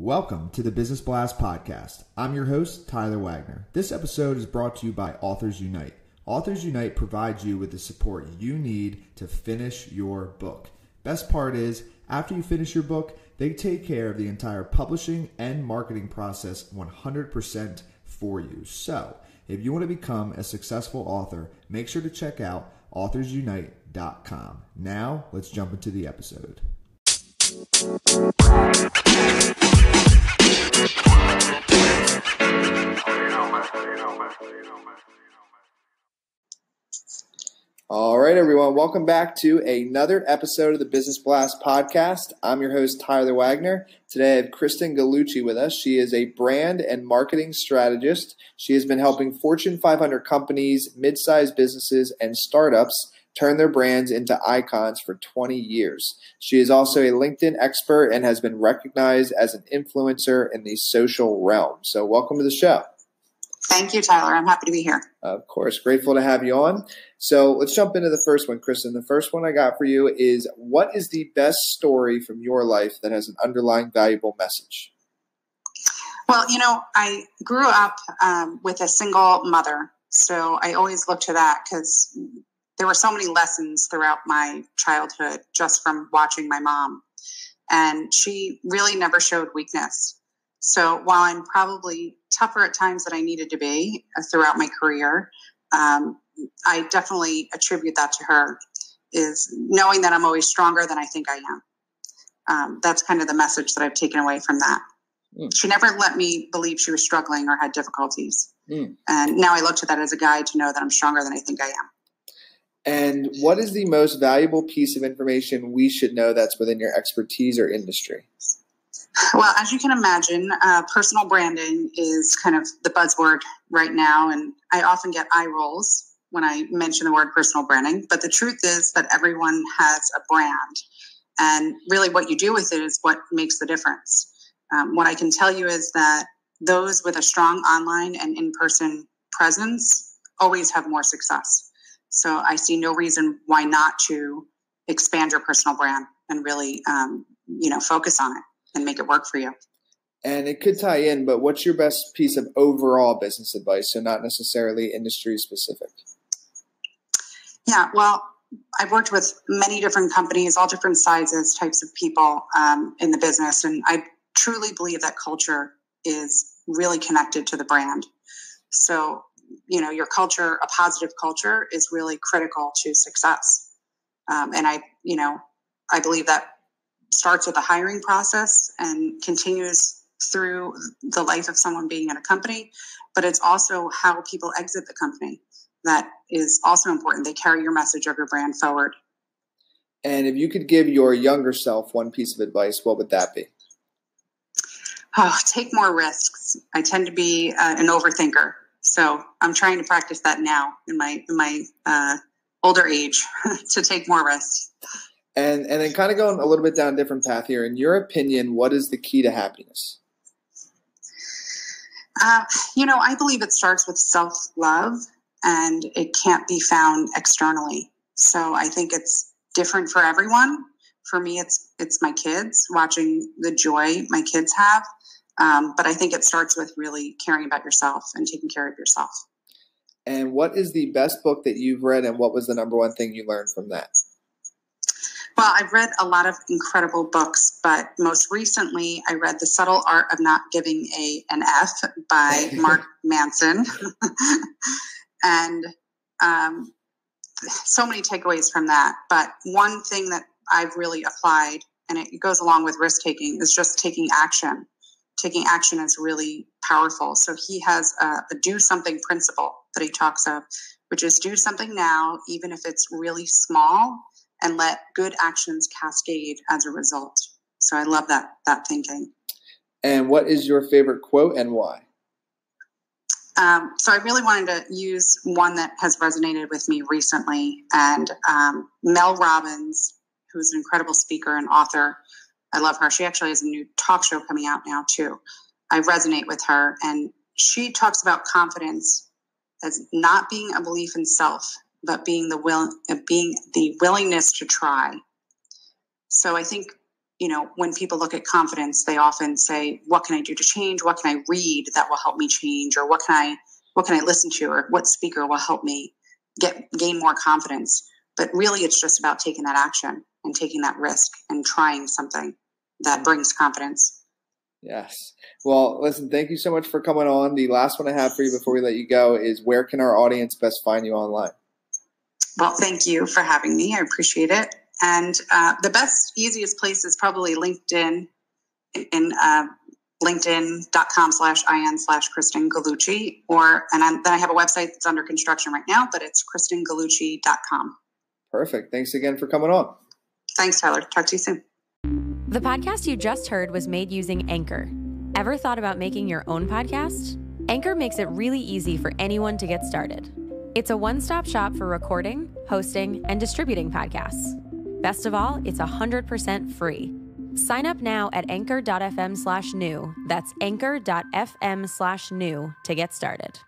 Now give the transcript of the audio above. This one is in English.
Welcome to the Business Blast Podcast. I'm your host, Tyler Wagner. This episode is brought to you by Authors Unite. Authors Unite provides you with the support you need to finish your book. Best part is, after you finish your book, they take care of the entire publishing and marketing process 100% for you. So, if you want to become a successful author, make sure to check out authorsunite.com. Now, let's jump into the episode. All right, everyone. Welcome back to another episode of the Business Blast podcast. I'm your host, Tyler Wagner. Today I have Kristin Gallucci with us. She is a brand and marketing strategist. She has been helping Fortune 500 companies, mid sized businesses, and startups turn their brands into icons for 20 years. She is also a LinkedIn expert and has been recognized as an influencer in the social realm. So, welcome to the show. Thank you, Tyler. I'm happy to be here. Of course. Grateful to have you on. So let's jump into the first one, Kristin. The first one I got for you is what is the best story from your life that has an underlying valuable message? Well, you know, I grew up um, with a single mother. So I always look to that because there were so many lessons throughout my childhood just from watching my mom. And she really never showed weakness. So while I'm probably tougher at times than I needed to be uh, throughout my career, um, I definitely attribute that to her. Is knowing that I'm always stronger than I think I am. Um, that's kind of the message that I've taken away from that. Mm. She never let me believe she was struggling or had difficulties. Mm. And now I look to that as a guide to know that I'm stronger than I think I am. And what is the most valuable piece of information we should know that's within your expertise or industry? Well, as you can imagine, uh, personal branding is kind of the buzzword right now, and I often get eye rolls when I mention the word personal branding. But the truth is that everyone has a brand, and really what you do with it is what makes the difference. Um, what I can tell you is that those with a strong online and in person presence always have more success. So I see no reason why not to expand your personal brand and really, um, you know, focus on it and make it work for you. And it could tie in, but what's your best piece of overall business advice? So, not necessarily industry specific. Yeah, well, I've worked with many different companies, all different sizes, types of people um, in the business. And I truly believe that culture is really connected to the brand. So, you know, your culture, a positive culture, is really critical to success. Um, and I, you know, I believe that starts with the hiring process and continues through the life of someone being in a company, but it's also how people exit the company that is also important. They carry your message of your brand forward. And if you could give your younger self one piece of advice, what would that be? Oh, take more risks. I tend to be uh, an overthinker, so I'm trying to practice that now in my in my uh, older age to take more risks. And and then kind of going a little bit down a different path here. In your opinion, what is the key to happiness? Uh, you know, I believe it starts with self love, and it can't be found externally. So I think it's different for everyone. For me, it's it's my kids watching the joy my kids have. Um, but I think it starts with really caring about yourself and taking care of yourself. And what is the best book that you've read, and what was the number one thing you learned from that? Well, I've read a lot of incredible books, but most recently I read The Subtle Art of Not Giving a an F by Mark Manson. and um, so many takeaways from that. But one thing that I've really applied, and it goes along with risk taking, is just taking action. Taking action is really powerful. So he has a, a do something principle that he talks of, which is do something now, even if it's really small and let good actions cascade as a result. So I love that that thinking. And what is your favorite quote and why? Um, so I really wanted to use one that has resonated with me recently, and um, Mel Robbins, who's an incredible speaker and author. I love her. She actually has a new talk show coming out now too. I resonate with her, and she talks about confidence as not being a belief in self, but being the will, uh, being the willingness to try. So I think you know, when people look at confidence, they often say, what can I do to change? What can I read that will help me change? Or what can I, what can I listen to? Or what speaker will help me get, gain more confidence? But really it's just about taking that action and taking that risk and trying something that brings confidence. Yes. Well, listen, thank you so much for coming on. The last one I have for you before we let you go is where can our audience best find you online? Well, thank you for having me. I appreciate it. And uh, the best, easiest place is probably LinkedIn in uh, linkedin.com slash in slash Kristin Gallucci. Or, and I'm, then I have a website that's under construction right now, but it's kristingallucci.com. Perfect. Thanks again for coming on. Thanks, Tyler. Talk to you soon. The podcast you just heard was made using Anchor. Ever thought about making your own podcast? Anchor makes it really easy for anyone to get started. It's a one stop shop for recording, hosting, and distributing podcasts. Best of all, it's 100% free. Sign up now at anchor.fm slash new. That's anchor.fm slash new to get started.